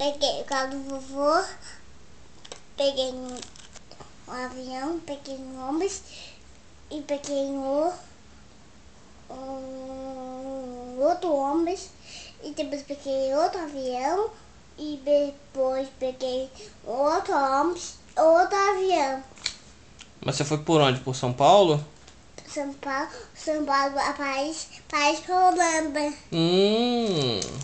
Peguei o carro do vovô, peguei um, avião, peguei um ônibus e peguei um, um outro ônibus e depois peguei outro avião e depois peguei outro ônibus, outro avião. Mas você foi por onde? Por São Paulo? São Paulo, São Paulo, a Paris, Paris Holanda. Hum.